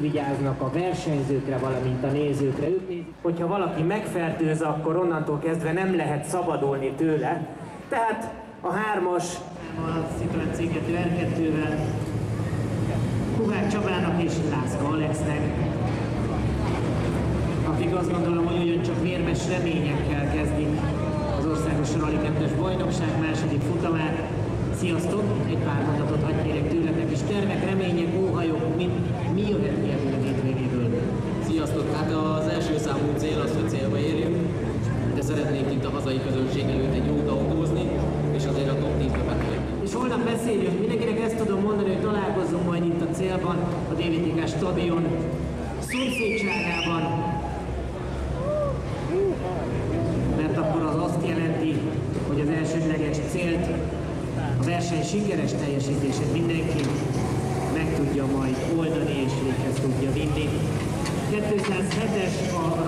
vigyáznak a versenyzőkre, valamint a nézőkre. Ők nézik, hogyha valaki megfertőz, akkor onnantól kezdve nem lehet szabadulni tőle. Tehát a hármas a Citroen cégető R2-vel Kovács Csabának és Lászka Alexnek, akik azt gondolom, hogy ugyancsak vérmes reményekkel kezdik az országos Rally 2 bajnokság második futamát. Sziasztok! Egy pár mondatot hagyj kérek tőletek, és tervek, remények, óhajok, mi, mi jöhet ki ebből a hétvégéből? Sziasztok! Hát az első számú cél az, hogy célba érjünk, de szeretnénk itt a hazai közönség előtt egy jót autózni, és azért a top 10-be betelni. És holnap beszélünk, mindenkinek ezt tudom mondani, hogy találkozunk majd itt a célban, a DVTK stadion szomszédságában, mert akkor az azt jelenti, hogy az elsődleges célt, a verseny sikeres teljesítését mindenki meg tudja majd oldani és véghez tudja vinni. 207-es a